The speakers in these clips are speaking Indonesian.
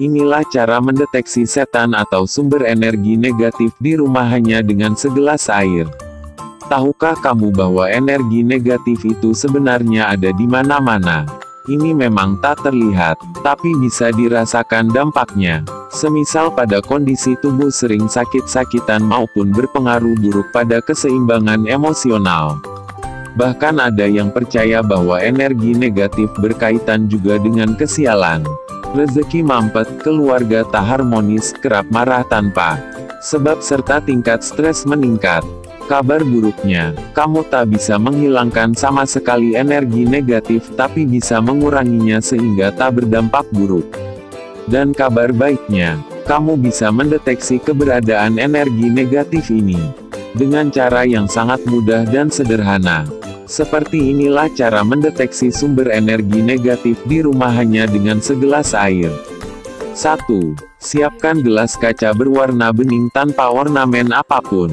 Inilah cara mendeteksi setan atau sumber energi negatif di rumah hanya dengan segelas air. Tahukah kamu bahwa energi negatif itu sebenarnya ada di mana-mana? Ini memang tak terlihat, tapi bisa dirasakan dampaknya. Semisal pada kondisi tubuh sering sakit-sakitan maupun berpengaruh buruk pada keseimbangan emosional. Bahkan ada yang percaya bahwa energi negatif berkaitan juga dengan kesialan. Rezeki mampet, keluarga tak harmonis, kerap marah tanpa sebab serta tingkat stres meningkat. Kabar buruknya, kamu tak bisa menghilangkan sama sekali energi negatif tapi bisa menguranginya sehingga tak berdampak buruk. Dan kabar baiknya, kamu bisa mendeteksi keberadaan energi negatif ini dengan cara yang sangat mudah dan sederhana. Seperti inilah cara mendeteksi sumber energi negatif di rumah hanya dengan segelas air. 1. Siapkan gelas kaca berwarna bening tanpa ornamen apa pun.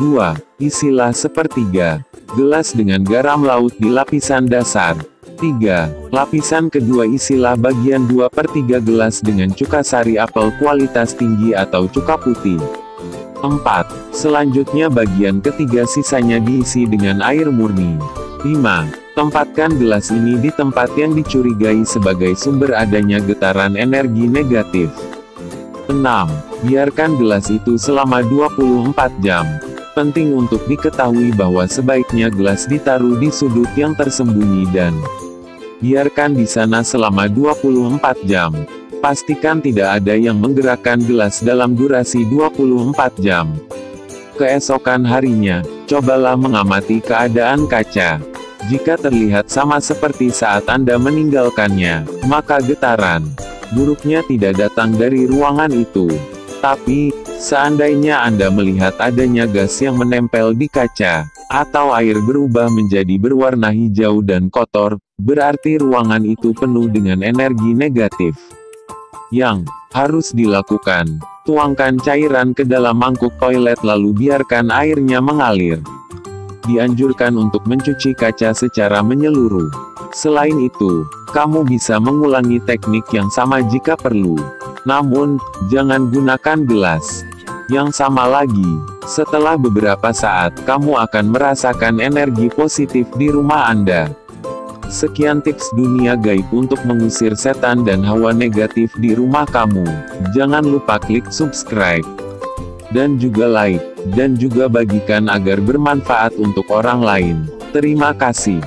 2. Isilah sepertiga gelas dengan garam laut di lapisan dasar. 3. Lapisan kedua isilah bagian 2 per 3 gelas dengan cuka sari apel kualitas tinggi atau cuka putih. 4. Selanjutnya bagian ketiga sisanya diisi dengan air murni. 5. Tempatkan gelas ini di tempat yang dicurigai sebagai sumber adanya getaran energi negatif. 6. Biarkan gelas itu selama 24 jam. Penting untuk diketahui bahwa sebaiknya gelas ditaruh di sudut yang tersembunyi dan biarkan di sana selama 24 jam. Pastikan tidak ada yang menggerakkan gelas dalam durasi 24 jam. Keesokan harinya, cobalah mengamati keadaan kaca. Jika terlihat sama seperti saat Anda meninggalkannya, maka getaran buruknya tidak datang dari ruangan itu. Tapi, seandainya Anda melihat adanya gas yang menempel di kaca, atau air berubah menjadi berwarna hijau dan kotor, berarti ruangan itu penuh dengan energi negatif. Yang harus dilakukan, tuangkan cairan ke dalam mangkuk toilet lalu biarkan airnya mengalir. Dianjurkan untuk mencuci kaca secara menyeluruh. Selain itu, kamu bisa mengulangi teknik yang sama jika perlu. Namun, jangan gunakan gelas yang sama lagi. Setelah beberapa saat, kamu akan merasakan energi positif di rumah Anda. Sekian tips dunia gaib untuk mengusir setan dan hawa negatif di rumah kamu. Jangan lupa klik subscribe dan juga like, dan juga bagikan agar bermanfaat untuk orang lain. Terima kasih.